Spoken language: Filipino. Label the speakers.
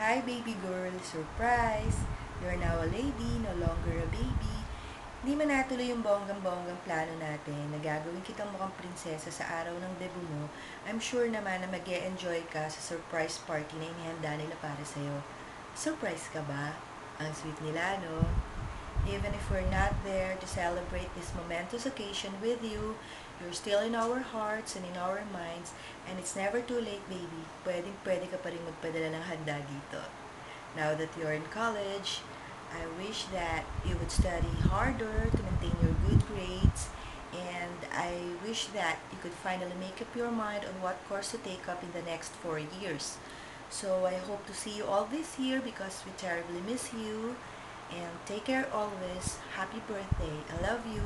Speaker 1: Hi, baby girl! Surprise! You're now a lady, no longer a baby. Di man natuloy yung bonggang-bonggang plano natin na gagawin kitang mukhang prinsesa sa araw ng debut mo, I'm sure naman na mag enjoy ka sa surprise party na inihanda nila para sa'yo. Surprise ka ba? Ang sweet nila, no? Even if we're not there to celebrate this momentous occasion with you, you're still in our hearts and in our minds, and it's never too late, baby. Pwedeng pwede ka pa rin magpadala ng handa dito. Now that you're in college, I wish that you would study harder to maintain your good grades, and I wish that you could finally make up your mind on what course to take up in the next four years. So I hope to see you all this year because we terribly miss you. And take care always. Happy birthday. I love you.